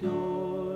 door.